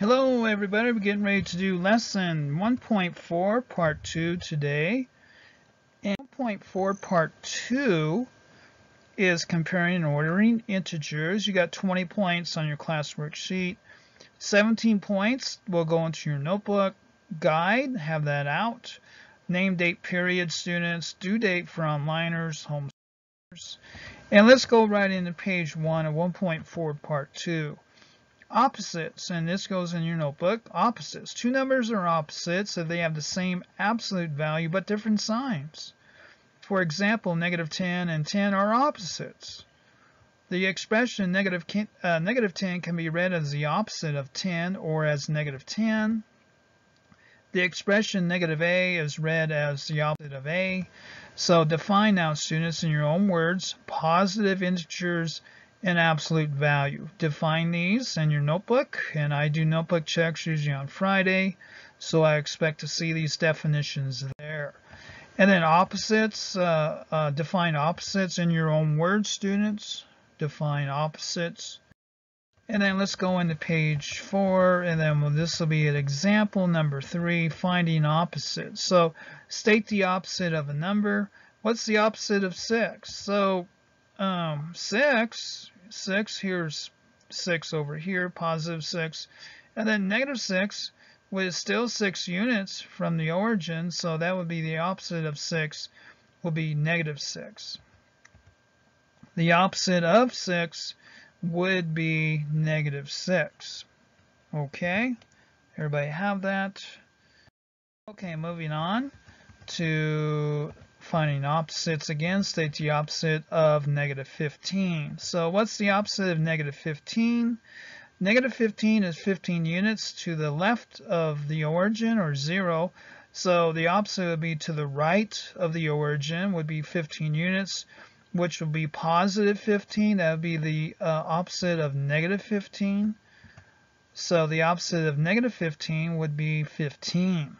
Hello everybody, we're getting ready to do lesson 1.4 part 2 today. And 1.4 part 2 is comparing and ordering integers. You got 20 points on your class worksheet. 17 points will go into your notebook guide, have that out. Name, date, period, students, due date for onliners, home and let's go right into page 1 of 1.4 part 2. Opposites, and this goes in your notebook, opposites. Two numbers are opposites if they have the same absolute value but different signs. For example, negative 10 and 10 are opposites. The expression negative, uh, negative 10 can be read as the opposite of 10 or as negative 10. The expression negative a is read as the opposite of a. So define now, students, in your own words, positive integers and absolute value. Define these in your notebook, and I do notebook checks usually on Friday, so I expect to see these definitions there. And then opposites, uh, uh, define opposites in your own words, students. Define opposites. And then let's go into page four, and then this will be an example number three, finding opposites. So state the opposite of a number. What's the opposite of six? So um, six, six, here's six over here, positive six, and then negative six with still six units from the origin, so that would be the opposite of six, will be negative six. The opposite of six would be negative 6. Okay, everybody have that? Okay, moving on to finding opposites again, state the opposite of negative 15. So what's the opposite of negative 15? Negative 15 is 15 units to the left of the origin, or 0. So the opposite would be to the right of the origin, would be 15 units which would be positive 15. That would be the uh, opposite of negative 15. So the opposite of negative 15 would be 15.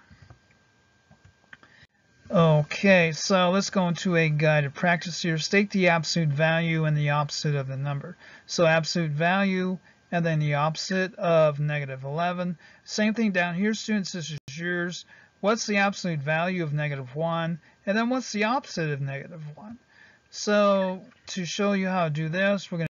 Okay, so let's go into a guided practice here. State the absolute value and the opposite of the number. So absolute value and then the opposite of negative 11. Same thing down here, students, this is yours. What's the absolute value of negative 1? And then what's the opposite of negative 1? So to show you how to do this, we're going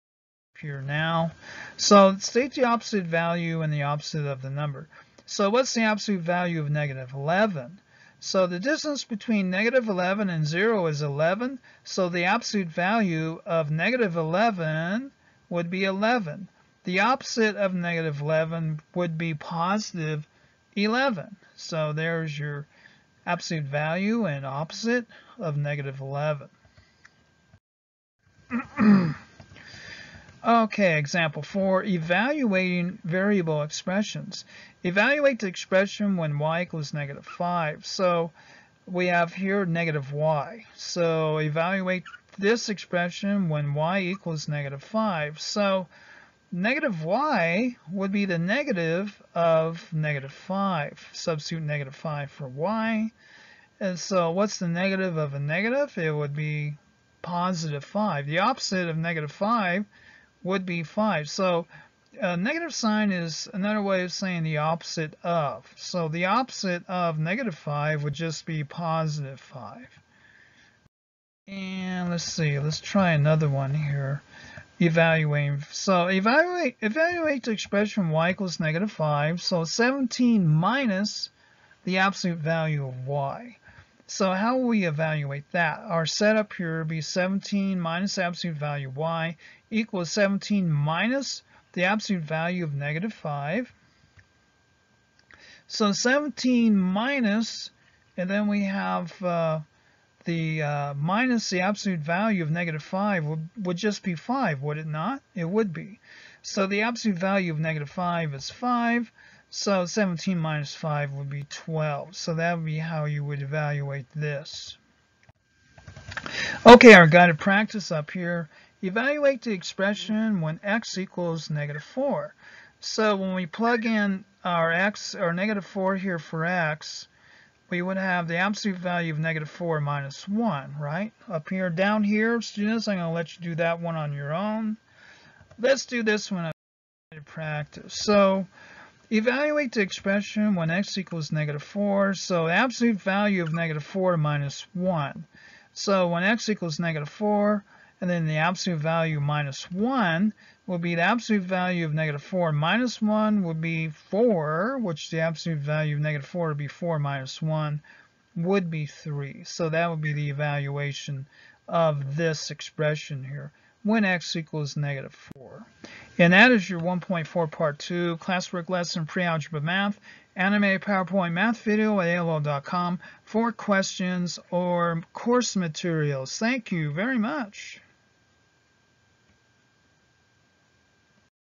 to here now. So state the opposite value and the opposite of the number. So what's the absolute value of negative 11? So the distance between negative 11 and 0 is 11. So the absolute value of negative 11 would be 11. The opposite of negative 11 would be positive 11. So there's your absolute value and opposite of negative 11. okay, example four, evaluating variable expressions. Evaluate the expression when y equals negative 5. So we have here negative y. So evaluate this expression when y equals negative 5. So negative y would be the negative of negative 5. Substitute negative 5 for y. And so what's the negative of a negative? It would be positive 5. The opposite of negative 5 would be 5. So a negative sign is another way of saying the opposite of. So the opposite of negative 5 would just be positive 5. And let's see, let's try another one here. Evaluating. So evaluate evaluate the expression y equals negative 5. So 17 minus the absolute value of y. So how will we evaluate that? Our setup here would be 17 minus absolute value y equals 17 minus the absolute value of negative 5. So 17 minus, and then we have uh, the uh, minus the absolute value of negative 5 would, would just be 5, would it not? It would be. So the absolute value of negative 5 is 5. So 17 minus 5 would be 12. So that would be how you would evaluate this. Okay, our guided practice up here. Evaluate the expression when x equals negative 4. So when we plug in our x or negative 4 here for x, we would have the absolute value of negative 4 minus 1, right? Up here, down here, students, I'm going to let you do that one on your own. Let's do this one in practice. So Evaluate the expression when x equals negative 4. So absolute value of negative 4 minus 1. So when x equals negative 4, and then the absolute value minus 1 will be the absolute value of negative 4 minus 1 would be 4, which the absolute value of negative 4 would be 4 minus 1 would be 3. So that would be the evaluation of this expression here when x equals negative 4. And that is your 1.4 part 2 classwork lesson pre-algebra math animated PowerPoint math video at AOL.com for questions or course materials. Thank you very much.